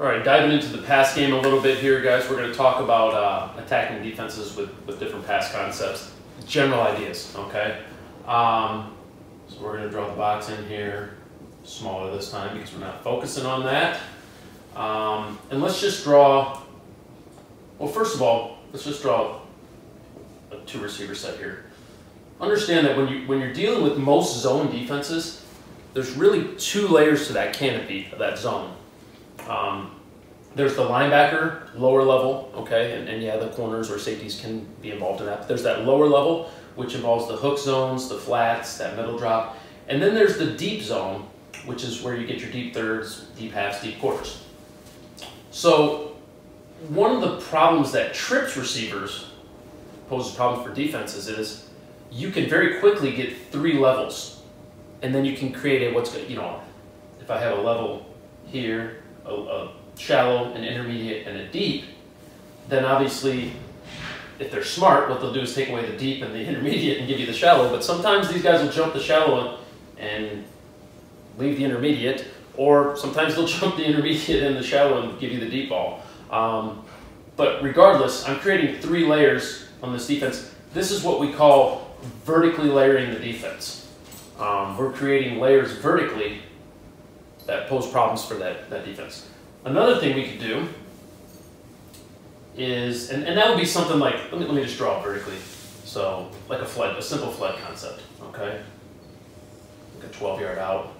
All right, diving into the pass game a little bit here, guys. We're going to talk about uh, attacking defenses with, with different pass concepts, general ideas, okay? Um, so we're going to draw the box in here, smaller this time because we're not focusing on that. Um, and let's just draw, well, first of all, let's just draw a two receiver set here. Understand that when, you, when you're dealing with most zone defenses, there's really two layers to that canopy, of that zone. Um, there's the linebacker, lower level, okay, and, and yeah, the corners or safeties can be involved in that. But there's that lower level, which involves the hook zones, the flats, that middle drop. And then there's the deep zone, which is where you get your deep thirds, deep halves, deep quarters. So one of the problems that trips receivers poses problems for defenses is you can very quickly get three levels, and then you can create a what's good. You know, if I have a level here, a, a shallow, an intermediate, and a deep, then obviously if they're smart, what they'll do is take away the deep and the intermediate and give you the shallow. But sometimes these guys will jump the shallow and leave the intermediate, or sometimes they'll jump the intermediate and the shallow and give you the deep ball. Um, but regardless, I'm creating three layers on this defense. This is what we call vertically layering the defense. Um, we're creating layers vertically that pose problems for that, that defense. Another thing we could do is, and, and that would be something like, let me, let me just draw vertically. So, like a flood, a simple flood concept, okay? Like a 12 yard out,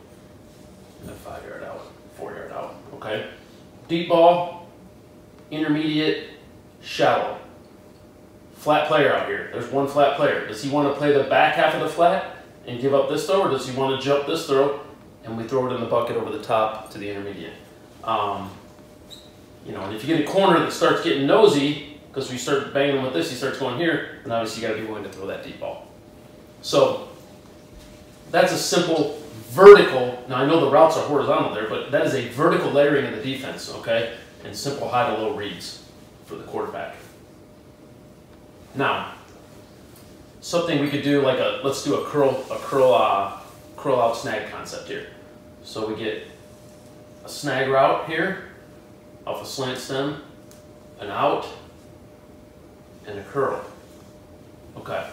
and a 5 yard out, 4 yard out, okay? Deep ball, intermediate, shallow. Flat player out here. There's one flat player. Does he want to play the back half of the flat and give up this throw, or does he want to jump this throw and we throw it in the bucket over the top to the intermediate? Um, you know, and if you get a corner that starts getting nosy, because we start banging with this, he starts going here, then obviously you got to be willing to throw that deep ball. So that's a simple vertical. Now I know the routes are horizontal there, but that is a vertical layering of the defense, okay? And simple high to low reads for the quarterback. Now, something we could do like a let's do a curl a curl uh, curl out snag concept here. So we get a snag route here off a slant stem, an out, and a curl. Okay.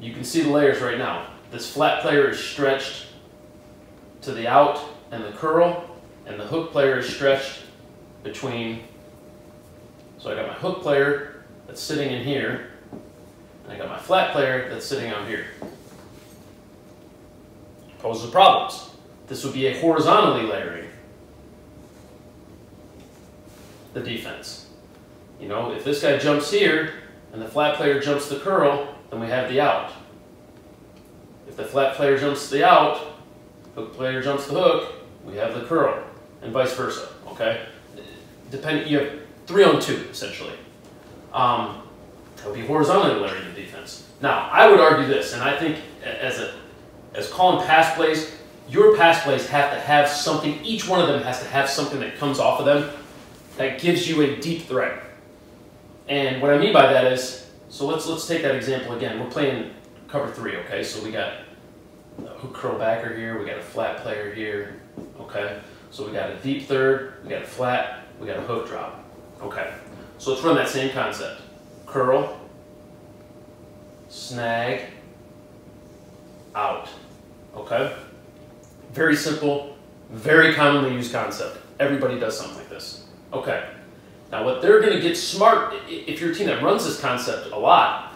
You can see the layers right now. This flat player is stretched to the out and the curl, and the hook player is stretched between. So I got my hook player that's sitting in here, and I got my flat player that's sitting out here. Poses problems. This would be a horizontally layering the defense. You know, if this guy jumps here and the flat player jumps the curl, then we have the out. If the flat player jumps the out, hook player jumps the hook, we have the curl, and vice versa. Okay, depending, you have three on two essentially. Um, that would be horizontally layering the defense. Now, I would argue this, and I think as a as calling pass plays, your pass plays have to have something. Each one of them has to have something that comes off of them that gives you a deep threat. And what I mean by that is, so let's let's take that example again. We're playing cover three, okay? So we got a hook curl backer here, we got a flat player here, okay? So we got a deep third, we got a flat, we got a hook drop, okay? So let's run that same concept. Curl, snag, out, okay? Very simple, very commonly used concept. Everybody does something like this. Okay. Now what they're going to get smart, if you're a team that runs this concept a lot,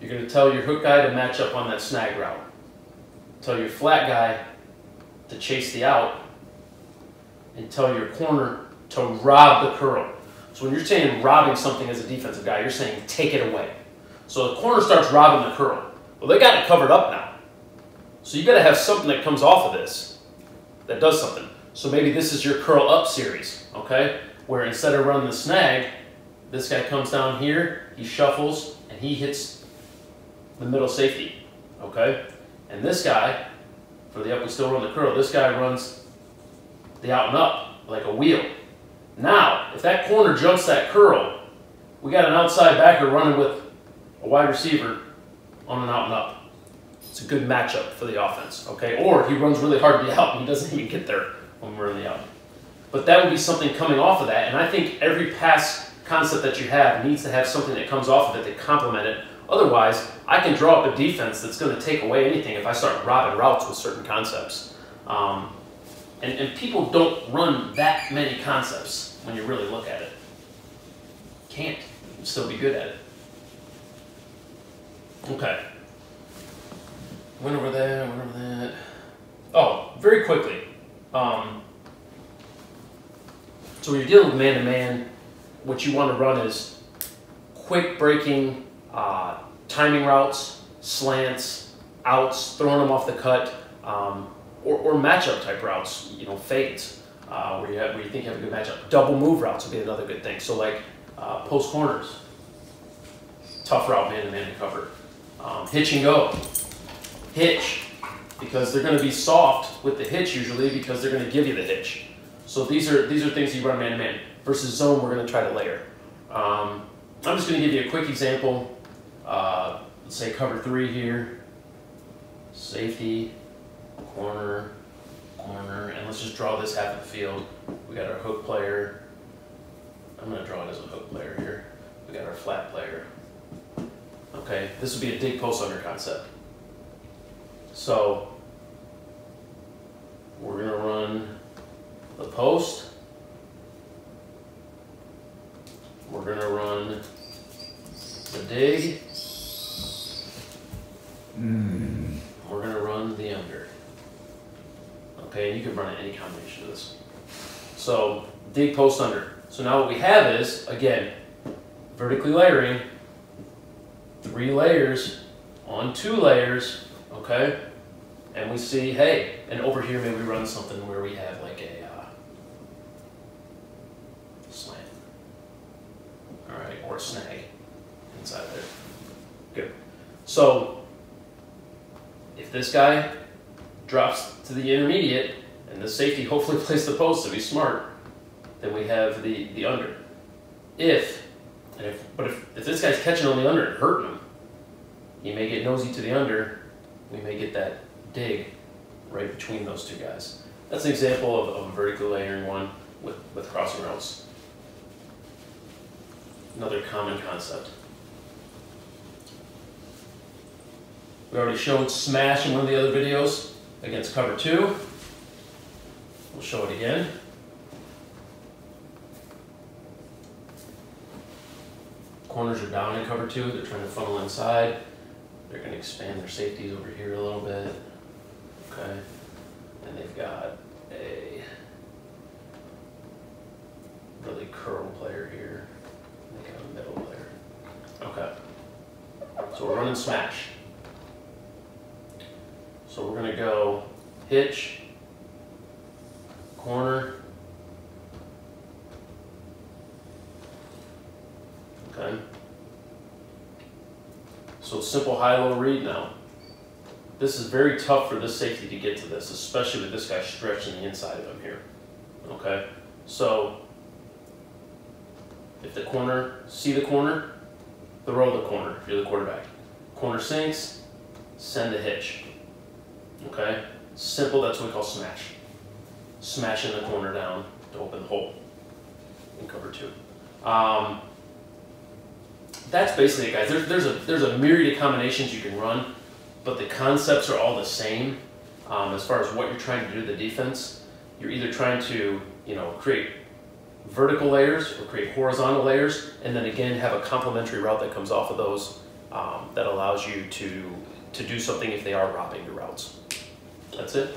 you're going to tell your hook guy to match up on that snag route. Tell your flat guy to chase the out, and tell your corner to rob the curl. So when you're saying robbing something as a defensive guy, you're saying take it away. So the corner starts robbing the curl. Well, they got it covered up now. So you got to have something that comes off of this that does something. So maybe this is your curl up series, okay? where instead of running the snag, this guy comes down here, he shuffles, and he hits the middle safety, okay? And this guy, for the up, we still run the curl, this guy runs the out and up, like a wheel. Now, if that corner jumps that curl, we got an outside backer running with a wide receiver on an out and up. It's a good matchup for the offense, okay? Or he runs really hard to the out and he doesn't even get there when we're in the out. But that would be something coming off of that, and I think every pass concept that you have needs to have something that comes off of it to complement it. Otherwise, I can draw up a defense that's going to take away anything if I start robbing routes with certain concepts. Um, and, and people don't run that many concepts when you really look at it. Can't. still be good at it. Okay. Went over that, went over that. Oh, very quickly. Um, so when you're dealing with man-to-man, what you want to run is quick breaking, uh, timing routes, slants, outs, throwing them off the cut, um, or, or matchup type routes, you know, fades, uh, where, you have, where you think you have a good matchup. Double move routes would be another good thing. So like uh, post corners, tough route man-to-man to cover. Um, hitch and go, hitch, because they're going to be soft with the hitch usually because they're going to give you the hitch. So these are these are things you run man-to-man. Versus zone, we're going to try to layer. Um, I'm just going to give you a quick example. Uh, let's say cover three here, safety, corner, corner, and let's just draw this half of the field. We got our hook player. I'm going to draw it as a hook player here. We got our flat player. Okay, this would be a dig post under concept. So we're going to run the post. We're going to run the dig. Mm. We're going to run the under. Okay, and you can run any combination of this. So dig post under. So now what we have is, again, vertically layering, three layers on two layers, okay? And we see, hey, and over here maybe we run something where we have like a uh, slant. All right, or a snag inside there. Good. So if this guy drops to the intermediate and the safety hopefully plays the post to be smart, then we have the, the under. If, and if, but if, if this guy's catching on the under and hurting him, he may get nosy to the under, we may get that dig right between those two guys. That's an example of, of a vertical layering one with, with crossing routes. Another common concept. We already showed smash in one of the other videos against cover two. We'll show it again. Corners are down in cover two, they're trying to funnel inside. They're going to expand their safeties over here a little bit. Okay. And they've got a really curl player here. They got a middle player. Okay. So we're running smash. So we're going to go hitch, corner, okay? So simple high-low read now. This is very tough for this safety to get to this, especially with this guy stretching the inside of him here, okay? So if the corner, see the corner, throw the corner if you're the quarterback. Corner sinks, send the hitch. Okay? Simple, that's what we call smash. Smashing the corner down to open the hole in cover two. Um, that's basically it, guys. There's, there's, a, there's a myriad of combinations you can run, but the concepts are all the same um, as far as what you're trying to do to the defense. You're either trying to, you know, create vertical layers or create horizontal layers, and then again have a complementary route that comes off of those um, that allows you to, to do something if they are robbing your routes. That's it.